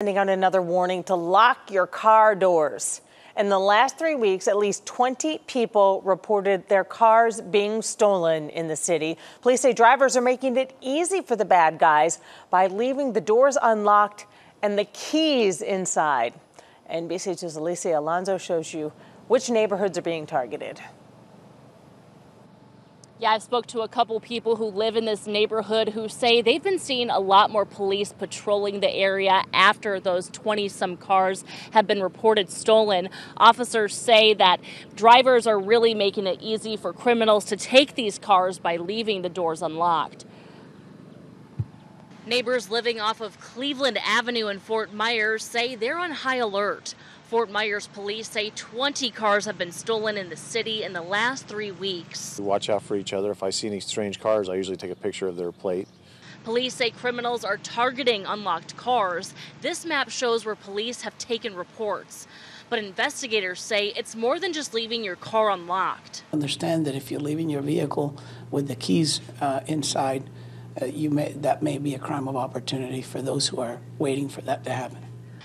Sending out another warning to lock your car doors. In the last three weeks, at least 20 people reported their cars being stolen in the city. Police say drivers are making it easy for the bad guys by leaving the doors unlocked and the keys inside. NBC2's Alicia Alonso shows you which neighborhoods are being targeted. Yeah, I've spoke to a couple people who live in this neighborhood who say they've been seeing a lot more police patrolling the area after those 20 some cars have been reported stolen. Officers say that drivers are really making it easy for criminals to take these cars by leaving the doors unlocked. Neighbors living off of Cleveland Avenue in Fort Myers say they're on high alert. Fort Myers police say 20 cars have been stolen in the city in the last three weeks. We Watch out for each other. If I see any strange cars, I usually take a picture of their plate. Police say criminals are targeting unlocked cars. This map shows where police have taken reports. But investigators say it's more than just leaving your car unlocked. Understand that if you're leaving your vehicle with the keys uh, inside, uh, you may, that may be a crime of opportunity for those who are waiting for that to happen.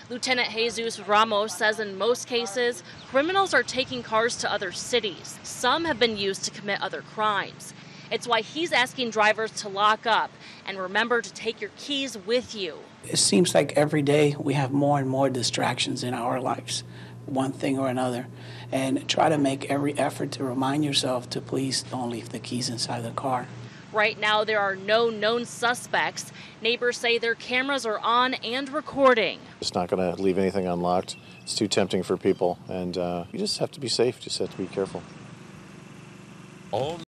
Lieutenant Jesus Ramos says in most cases, criminals are taking cars to other cities. Some have been used to commit other crimes. It's why he's asking drivers to lock up and remember to take your keys with you. It seems like every day we have more and more distractions in our lives, one thing or another. And try to make every effort to remind yourself to please don't leave the keys inside the car. Right now, there are no known suspects. Neighbors say their cameras are on and recording. It's not going to leave anything unlocked. It's too tempting for people, and uh, you just have to be safe. Just have to be careful. All